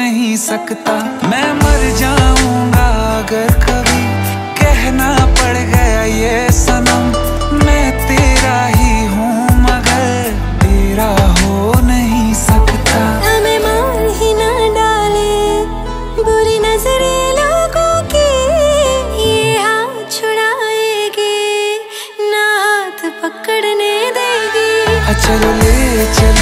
नहीं सकता। मैं मर जाऊँगा अगर कभी। कहना पड़ गया ये सनम। मैं तेरा ही हूँ मगर तेरा हो नहीं सकता। हमें मार ही ना डाले बुरी नजरे लोगों की। ये हाथ छुड़ाएगी ना हाथ पकड़ने देगी। चलो ले चलो